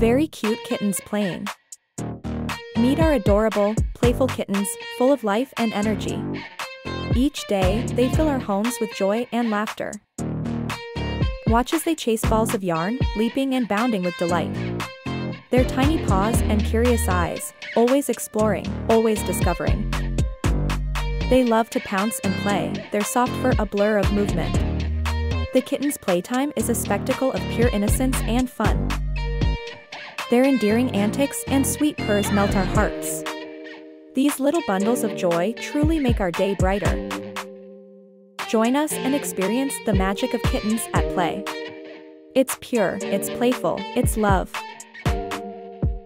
very cute kittens playing. Meet our adorable, playful kittens, full of life and energy. Each day, they fill our homes with joy and laughter. Watch as they chase balls of yarn, leaping and bounding with delight. Their tiny paws and curious eyes, always exploring, always discovering. They love to pounce and play, their soft fur a blur of movement. The kitten's playtime is a spectacle of pure innocence and fun. Their endearing antics and sweet purrs melt our hearts. These little bundles of joy truly make our day brighter. Join us and experience the magic of kittens at play. It's pure, it's playful, it's love.